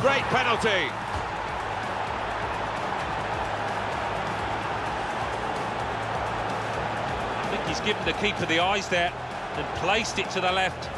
great penalty. I think he's given the keeper the eyes there and placed it to the left.